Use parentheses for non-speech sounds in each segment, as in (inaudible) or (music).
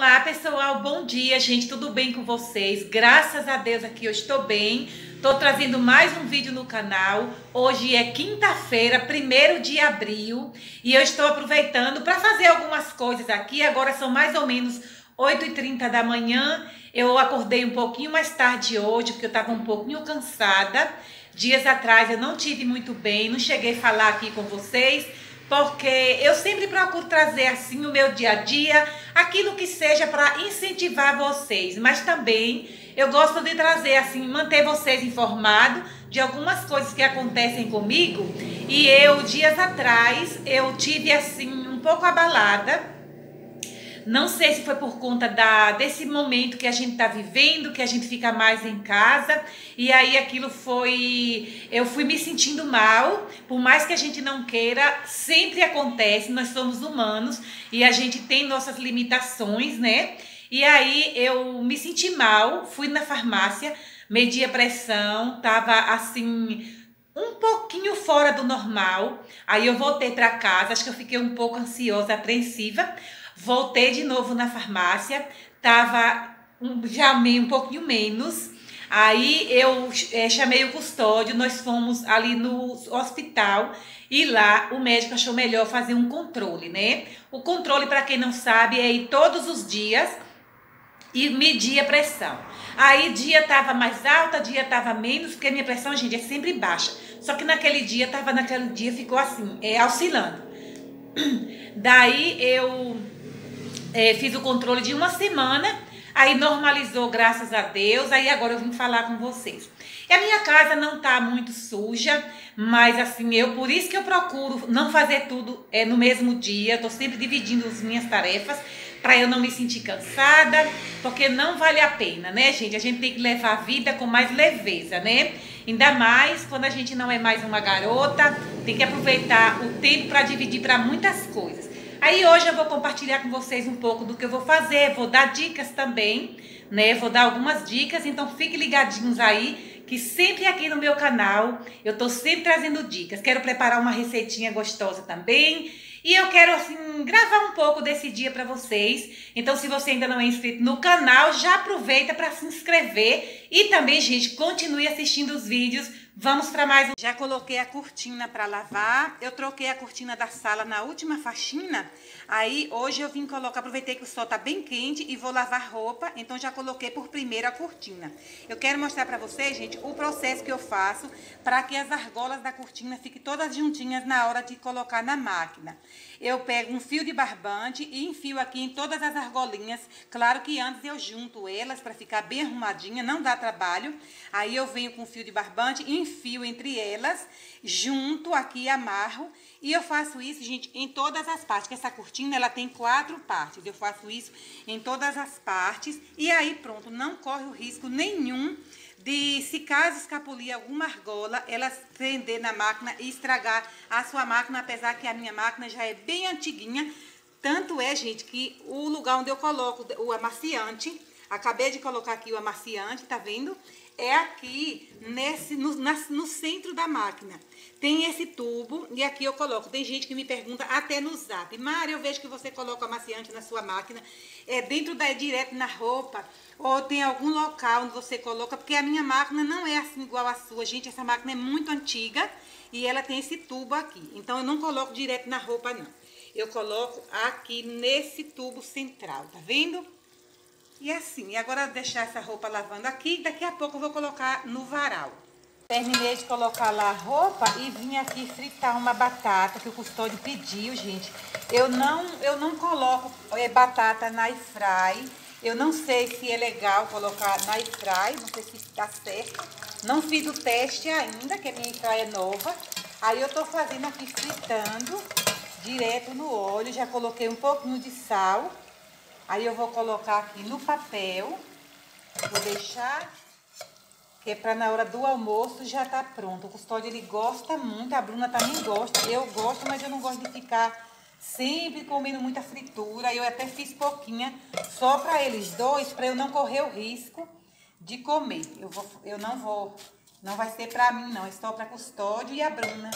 Olá pessoal, bom dia gente, tudo bem com vocês? Graças a Deus aqui eu estou bem, estou trazendo mais um vídeo no canal. Hoje é quinta-feira, 1 de abril e eu estou aproveitando para fazer algumas coisas aqui. Agora são mais ou menos 8h30 da manhã, eu acordei um pouquinho mais tarde hoje porque eu estava um pouquinho cansada. Dias atrás eu não tive muito bem, não cheguei a falar aqui com vocês porque eu sempre procuro trazer assim o meu dia a dia, aquilo que seja para incentivar vocês, mas também eu gosto de trazer assim, manter vocês informados de algumas coisas que acontecem comigo. E eu dias atrás eu tive assim um pouco abalada não sei se foi por conta da, desse momento que a gente está vivendo, que a gente fica mais em casa, e aí aquilo foi. Eu fui me sentindo mal, por mais que a gente não queira, sempre acontece, nós somos humanos e a gente tem nossas limitações, né? E aí eu me senti mal, fui na farmácia, medi a pressão, tava assim um pouquinho fora do normal. Aí eu voltei para casa, acho que eu fiquei um pouco ansiosa, apreensiva. Voltei de novo na farmácia, tava já meio um pouquinho menos. Aí eu é, chamei o custódio, nós fomos ali no hospital e lá o médico achou melhor fazer um controle, né? O controle, para quem não sabe, é ir todos os dias e medir a pressão. Aí dia tava mais alta, dia tava menos, porque a minha pressão, gente, é sempre baixa. Só que naquele dia tava naquele dia ficou assim, é oscilando. (clears throat) Daí eu é, fiz o controle de uma semana, aí normalizou, graças a Deus. Aí agora eu vim falar com vocês. E a minha casa não tá muito suja, mas assim, eu por isso que eu procuro não fazer tudo é, no mesmo dia. Tô sempre dividindo as minhas tarefas para eu não me sentir cansada, porque não vale a pena, né, gente? A gente tem que levar a vida com mais leveza, né? Ainda mais quando a gente não é mais uma garota, tem que aproveitar o tempo para dividir para muitas coisas. Aí hoje eu vou compartilhar com vocês um pouco do que eu vou fazer, vou dar dicas também, né? Vou dar algumas dicas, então fiquem ligadinhos aí, que sempre aqui no meu canal eu tô sempre trazendo dicas. Quero preparar uma receitinha gostosa também. E eu quero assim gravar um pouco desse dia para vocês. Então, se você ainda não é inscrito no canal, já aproveita para se inscrever e também, gente, continue assistindo os vídeos Vamos para mais um. Já coloquei a cortina para lavar. Eu troquei a cortina da sala na última faxina. Aí hoje eu vim colocar, aproveitei que o sol tá bem quente e vou lavar roupa, então já coloquei por primeiro a cortina. Eu quero mostrar para vocês, gente, o processo que eu faço para que as argolas da cortina fiquem todas juntinhas na hora de colocar na máquina. Eu pego um fio de barbante e enfio aqui em todas as argolinhas. Claro que antes eu junto elas para ficar bem arrumadinha, não dá trabalho. Aí eu venho com fio de barbante enfio entre elas, junto aqui, amarro. E eu faço isso, gente, em todas as partes, essa cortina, ela tem quatro partes. Eu faço isso em todas as partes. E aí, pronto, não corre o risco nenhum de, se caso escapulir alguma argola, ela prender na máquina e estragar a sua máquina, apesar que a minha máquina já é bem antiguinha. Tanto é, gente, que o lugar onde eu coloco o amaciante, acabei de colocar aqui o amaciante, tá vendo? É aqui nesse, no, na, no centro da máquina. Tem esse tubo e aqui eu coloco. Tem gente que me pergunta até no zap. Mari, eu vejo que você coloca amaciante na sua máquina. É dentro da é direto na roupa ou tem algum local onde você coloca, porque a minha máquina não é assim igual a sua. Gente, essa máquina é muito antiga e ela tem esse tubo aqui. Então eu não coloco direto na roupa não. Eu coloco aqui nesse tubo central, tá vendo? E assim, agora deixar essa roupa lavando aqui, daqui a pouco eu vou colocar no varal. Terminei de colocar lá a roupa e vim aqui fritar uma batata que o custódio pediu, gente. Eu não, eu não coloco é, batata na fry. Eu não sei se é legal colocar na fry, não sei se está certo. Não fiz o teste ainda, que a minha fry é nova. Aí eu tô fazendo aqui fritando direto no óleo. Já coloquei um pouquinho de sal Aí eu vou colocar aqui no papel, vou deixar, que é para na hora do almoço já tá pronto. O custódio ele gosta muito, a Bruna também gosta, eu gosto, mas eu não gosto de ficar sempre comendo muita fritura. Eu até fiz pouquinha só para eles dois, para eu não correr o risco de comer. Eu, vou, eu não vou, não vai ser para mim não, é só para custódio e a Bruna.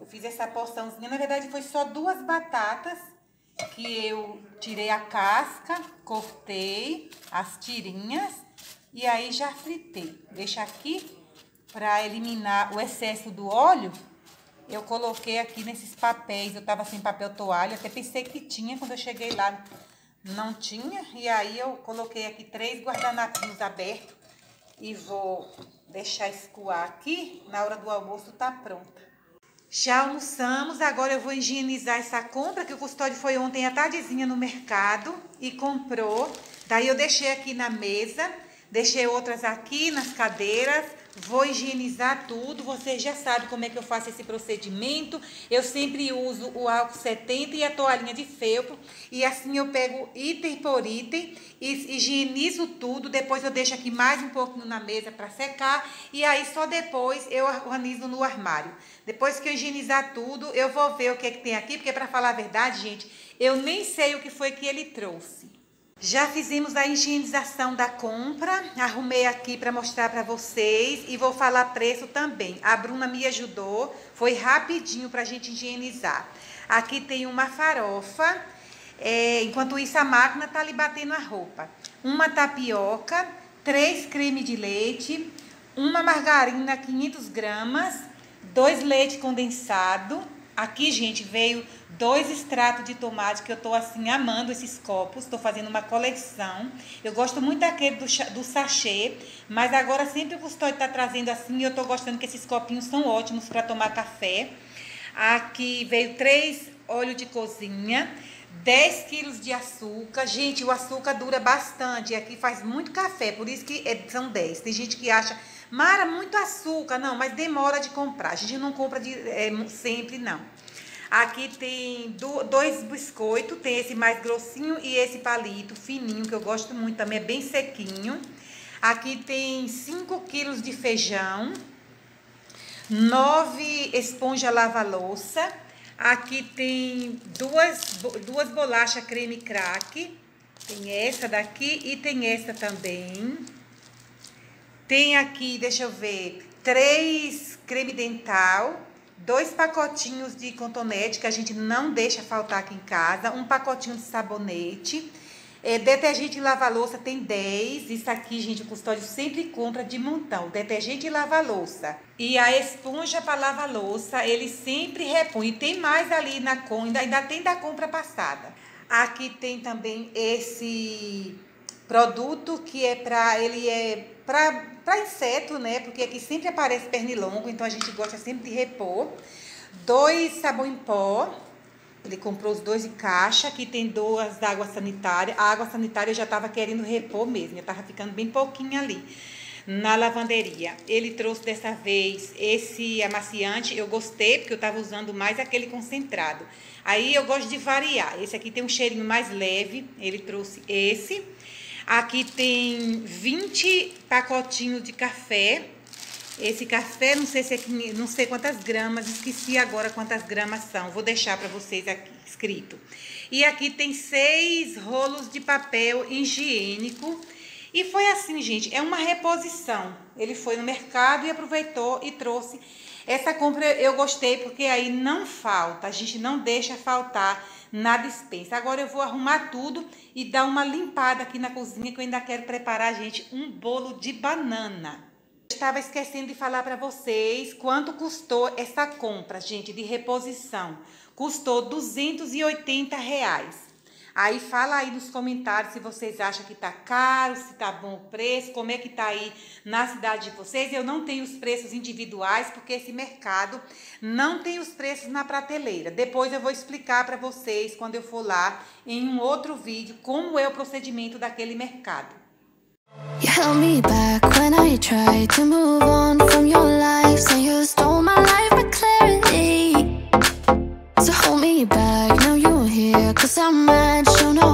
Eu fiz essa porçãozinha, na verdade foi só duas batatas que eu tirei a casca, cortei as tirinhas e aí já fritei. Deixa aqui para eliminar o excesso do óleo. Eu coloquei aqui nesses papéis, eu tava sem papel toalha, até pensei que tinha quando eu cheguei lá, não tinha. E aí eu coloquei aqui três guardanapinhos abertos e vou deixar escoar aqui. Na hora do almoço tá pronta. Já almoçamos, agora eu vou higienizar essa compra que o custódio foi ontem à tardezinha no mercado e comprou. Daí eu deixei aqui na mesa, deixei outras aqui nas cadeiras, vou higienizar tudo. Vocês já sabem como é que eu faço esse procedimento. Eu sempre uso o álcool 70 e a toalhinha de feltro. E assim eu pego item por item e higienizo tudo. Depois eu deixo aqui mais um pouquinho na mesa para secar. E aí só depois eu organizo no armário. Depois que eu higienizar tudo, eu vou ver o que, é que tem aqui. Porque para falar a verdade, gente, eu nem sei o que foi que ele trouxe. Já fizemos a higienização da compra, arrumei aqui para mostrar para vocês e vou falar preço também. A Bruna me ajudou, foi rapidinho para a gente higienizar. Aqui tem uma farofa, é, enquanto isso a máquina tá ali batendo a roupa. Uma tapioca, três creme de leite, uma margarina 500 gramas, dois leite condensado. Aqui, gente, veio dois extratos de tomate que eu tô assim amando esses copos, tô fazendo uma coleção. Eu gosto muito daquele do, do sachê, mas agora sempre o Custódio tá trazendo assim e eu tô gostando que esses copinhos são ótimos para tomar café. Aqui veio três óleo de cozinha, 10 quilos de açúcar. Gente, o açúcar dura bastante. Aqui faz muito café, por isso que é, são 10. Tem gente que acha, Mara, muito açúcar. Não, mas demora de comprar. A gente não compra de, é, sempre, não. Aqui tem dois biscoitos, tem esse mais grossinho e esse palito fininho, que eu gosto muito também, é bem sequinho. Aqui tem 5 quilos de feijão, 9 esponja lava-louça. Aqui tem duas, duas bolachas creme crack. Tem essa daqui e tem essa também. Tem aqui, deixa eu ver, três creme dental dois pacotinhos de cotonete que a gente não deixa faltar aqui em casa, um pacotinho de sabonete, é, detergente e lava-louça tem 10. Isso aqui, gente, o custódio sempre compra de montão. Detergente e lava-louça. E a esponja para lava-louça, ele sempre repõe. E tem mais ali na conta, ainda tem da compra passada. Aqui tem também esse produto que é para ele é para inseto, né? Porque aqui sempre aparece pernilongo, então a gente gosta sempre de repor. Dois sabão em pó. Ele comprou os dois de caixa. Aqui tem duas da água sanitária. A água sanitária eu já estava querendo repor mesmo, já estava ficando bem pouquinho ali na lavanderia. Ele trouxe dessa vez esse amaciante, eu gostei porque eu estava usando mais aquele concentrado. Aí eu gosto de variar. Esse aqui tem um cheirinho mais leve, ele trouxe esse. Aqui tem 20 pacotinhos de café. Esse café, não sei se é, não sei quantas gramas, esqueci agora quantas gramas são. Vou deixar para vocês aqui escrito. E aqui tem seis rolos de papel higiênico. E foi assim, gente, é uma reposição. Ele foi no mercado e aproveitou e trouxe. Essa compra eu gostei porque aí não falta, a gente não deixa faltar na dispensa. Agora eu vou arrumar tudo e dar uma limpada aqui na cozinha que eu ainda quero preparar, gente, um bolo de banana. Estava esquecendo de falar para vocês quanto custou essa compra, gente, de reposição. Custou 280 reais. Aí fala aí nos comentários se vocês acham que tá caro, se tá bom o preço, como é que tá aí na cidade de vocês. Eu não tenho os preços individuais porque esse mercado não tem os preços na prateleira. Depois eu vou explicar para vocês quando eu for lá em um outro vídeo como é o procedimento daquele mercado. You held me back when I tried to move on from your life, saying you stole my life clarity. So hold me back, here, cause I'm mad, show no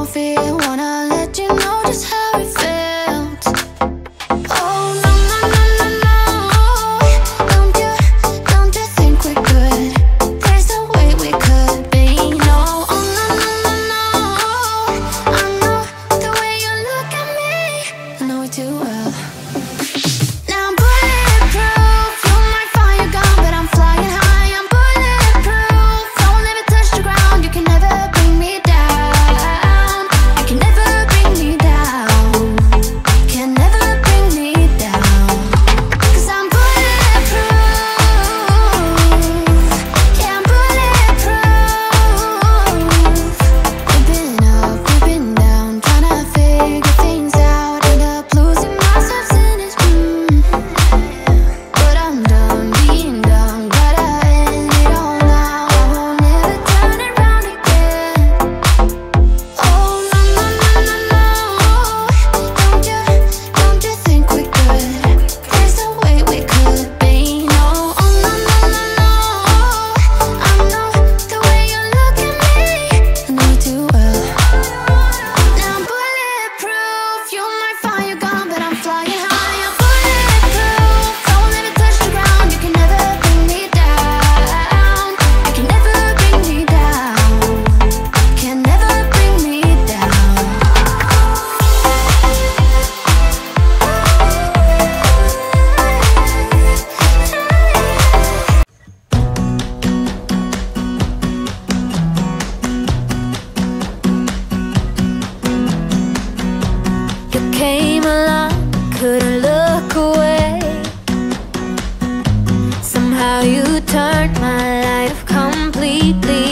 turned my life completely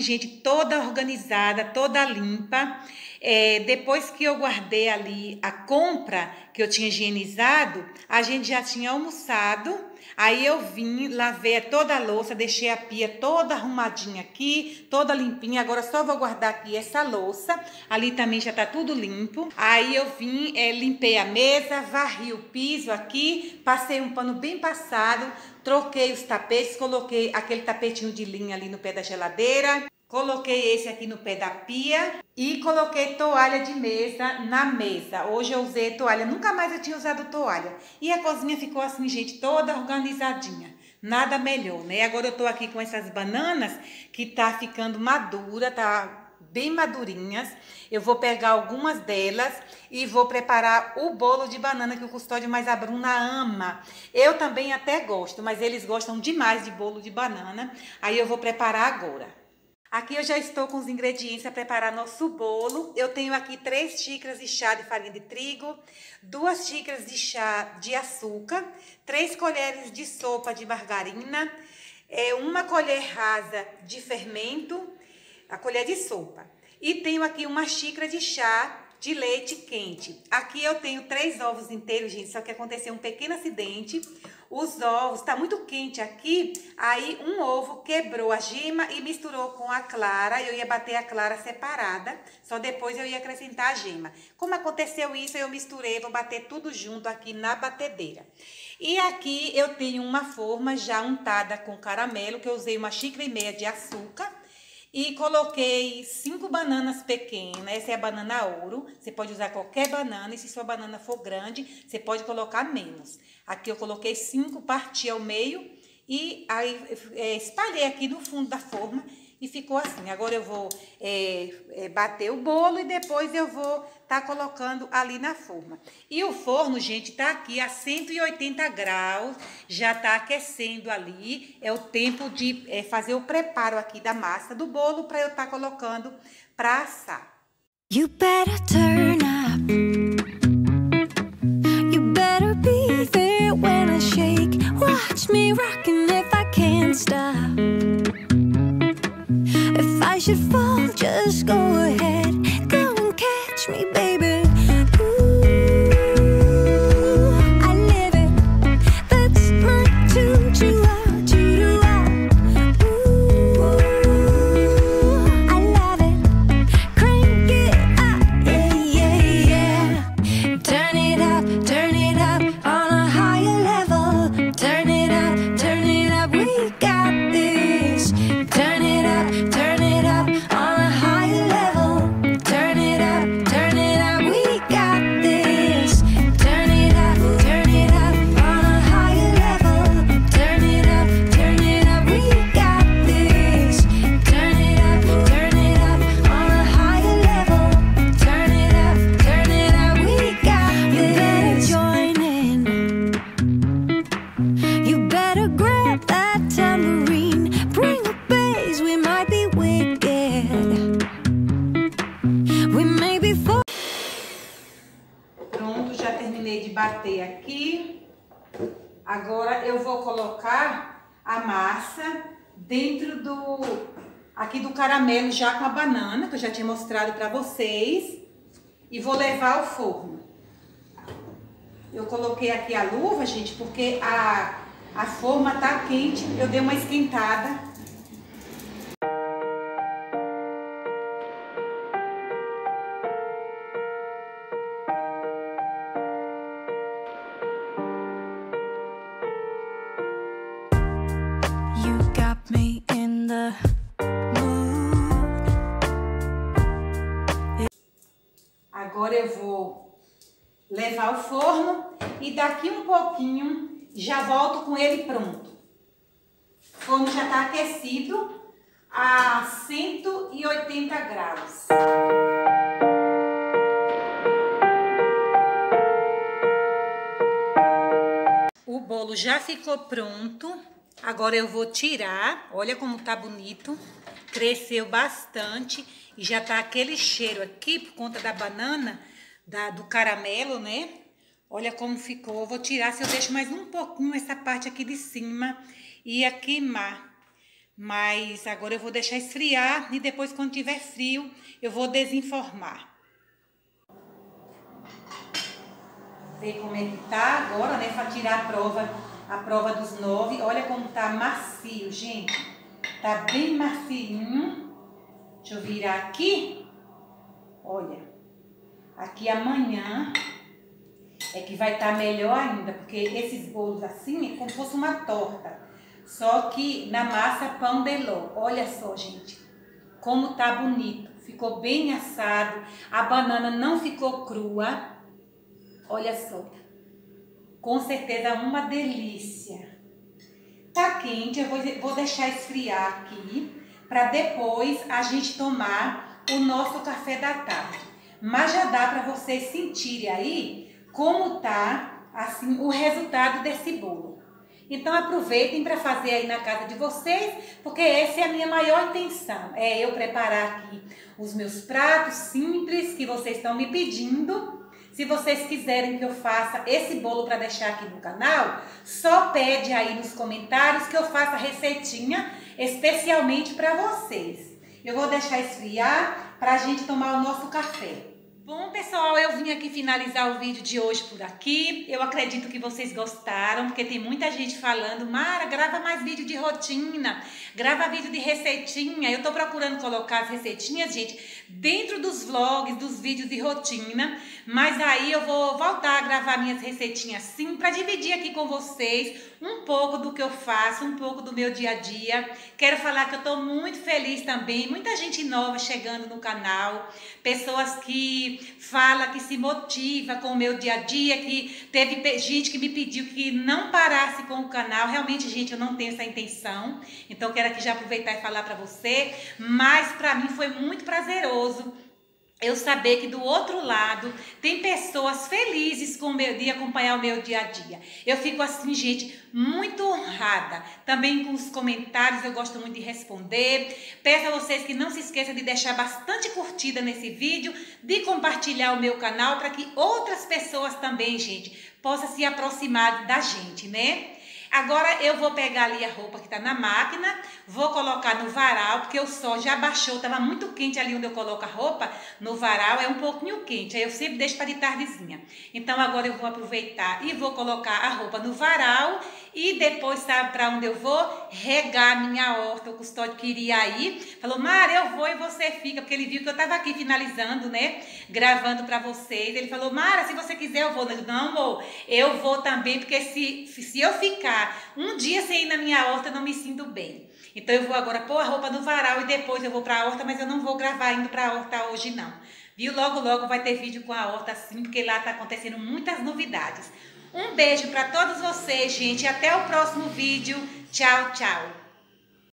assim, gente, toda organizada, toda limpa. É, depois que eu guardei ali a compra que eu tinha higienizado, a gente já tinha almoçado. Aí eu vim, lavei toda a louça, deixei a pia toda arrumadinha aqui, toda limpinha. Agora só vou guardar aqui essa louça. Ali também já tá tudo limpo. Aí eu vim, é, limpei a mesa, varri o piso aqui, passei um pano bem passado, troquei os tapetes, coloquei aquele tapetinho de linha ali no pé da geladeira. Coloquei esse aqui no pé da pia e coloquei toalha de mesa na mesa. Hoje eu usei toalha, nunca mais eu tinha usado toalha. E a cozinha ficou assim, gente, toda organizadinha. Nada melhor, né? Agora eu tô aqui com essas bananas que tá ficando madura, tá bem madurinhas. Eu vou pegar algumas delas e vou preparar o bolo de banana que o Custódio mais a Bruna ama. Eu também até gosto, mas eles gostam demais de bolo de banana. Aí eu vou preparar agora. Aqui eu já estou com os ingredientes para preparar nosso bolo. Eu tenho aqui três xícaras de chá de farinha de trigo, duas xícaras de chá de açúcar, três colheres de sopa de margarina, é, uma colher rasa de fermento, a colher de sopa. E tenho aqui uma xícara de chá de leite quente. Aqui eu tenho três ovos inteiros, gente, só que aconteceu um pequeno acidente. Os ovos, tá muito quente aqui, aí um ovo quebrou a gema e misturou com a clara. Eu ia bater a clara separada, só depois eu ia acrescentar a gema. Como aconteceu isso, eu misturei, vou bater tudo junto aqui na batedeira. E aqui eu tenho uma forma já untada com caramelo, que eu usei uma xícara e meia de açúcar. E coloquei cinco bananas pequenas. Essa é a banana ouro. Você pode usar qualquer banana. E se sua banana for grande, você pode colocar menos. Aqui eu coloquei cinco, parti ao meio. E aí é, espalhei aqui no fundo da forma e ficou assim. Agora eu vou é, é, bater o bolo e depois eu vou tá colocando ali na forma. E o forno, gente, tá aqui a 180 graus, já tá aquecendo ali. É o tempo de é, fazer o preparo aqui da massa do bolo para eu tá colocando para assar. You better turn up. You better be there when I shake. Watch me rocking if I can't stop. Should fall, just go ahead. Caramelo já com a banana, que eu já tinha mostrado para vocês, e vou levar ao forno. Eu coloquei aqui a luva, gente, porque a a forma tá quente, eu dei uma esquentada. levar ao forno e daqui um pouquinho já volto com ele pronto. O forno já está aquecido a 180 graus. O bolo já ficou pronto. Agora eu vou tirar. Olha como tá bonito. Cresceu bastante e já tá aquele cheiro aqui por conta da banana da, do caramelo, né? Olha como ficou. Vou tirar, se eu deixo mais um pouquinho essa parte aqui de cima, ia queimar. Mas agora eu vou deixar esfriar e depois quando tiver frio, eu vou desenformar. Ver como é que tá agora, né? Para tirar a prova, a prova dos nove. Olha como tá macio, gente. Tá bem macinho. Deixa eu virar aqui. Olha. Aqui amanhã é que vai estar tá melhor ainda, porque esses bolos assim é como se fosse uma torta. Só que na massa pão de ló. Olha só, gente, como tá bonito. Ficou bem assado. A banana não ficou crua. Olha só. Com certeza uma delícia. Tá quente, eu vou, vou deixar esfriar aqui para depois a gente tomar o nosso café da tarde. Mas já dá para vocês sentirem aí como tá assim o resultado desse bolo. Então aproveitem para fazer aí na casa de vocês, porque essa é a minha maior intenção, é eu preparar aqui os meus pratos simples que vocês estão me pedindo. Se vocês quiserem que eu faça esse bolo para deixar aqui no canal, só pede aí nos comentários que eu faça receitinha especialmente para vocês. Eu vou deixar esfriar para a gente tomar o nosso café. Bom, pessoal, eu vim aqui finalizar o vídeo de hoje por aqui. Eu acredito que vocês gostaram, porque tem muita gente falando, Mara, grava mais vídeo de rotina, grava vídeo de receitinha. Eu tô procurando colocar as receitinhas, gente, dentro dos vlogs, dos vídeos de rotina, mas aí eu vou voltar a gravar minhas receitinhas sim, para dividir aqui com vocês um pouco do que eu faço, um pouco do meu dia a dia. Quero falar que eu tô muito feliz também, muita gente nova chegando no canal, pessoas que fala, que se motiva com o meu dia a dia, que teve gente que me pediu que não parasse com o canal. Realmente, gente, eu não tenho essa intenção. Então, quero aqui já aproveitar e falar para você. Mas para mim foi muito prazeroso eu saber que do outro lado tem pessoas felizes com o meu dia, acompanhar o meu dia a dia. Eu fico assim, gente, muito honrada. Também com os comentários eu gosto muito de responder. Peço a vocês que não se esqueçam de deixar bastante curtida nesse vídeo, de compartilhar o meu canal para que outras pessoas também, gente, possam se aproximar da gente, né? Agora eu vou pegar ali a roupa que está na máquina, vou colocar no varal, porque o sol já baixou, estava muito quente ali onde eu coloco a roupa, no varal é um pouquinho quente, aí eu sempre deixo para de tardezinha. Então agora eu vou aproveitar e vou colocar a roupa no varal e depois sabe para onde eu vou? Regar minha horta. O custódio queria ir, falou, Mara, eu vou e você fica, porque ele viu que eu estava aqui finalizando, né, gravando para vocês. Ele falou, Mara, se você quiser eu vou. Eu não, vou, eu vou também, porque se, se eu ficar um dia sem ir na minha horta, não me sinto bem. Então eu vou agora pôr a roupa no varal e depois eu vou para a horta, mas eu não vou gravar indo para a horta hoje não. Viu? Logo, logo vai ter vídeo com a horta sim, porque lá tá acontecendo muitas novidades. Um beijo para todos vocês, gente. Até o próximo vídeo. Tchau, tchau.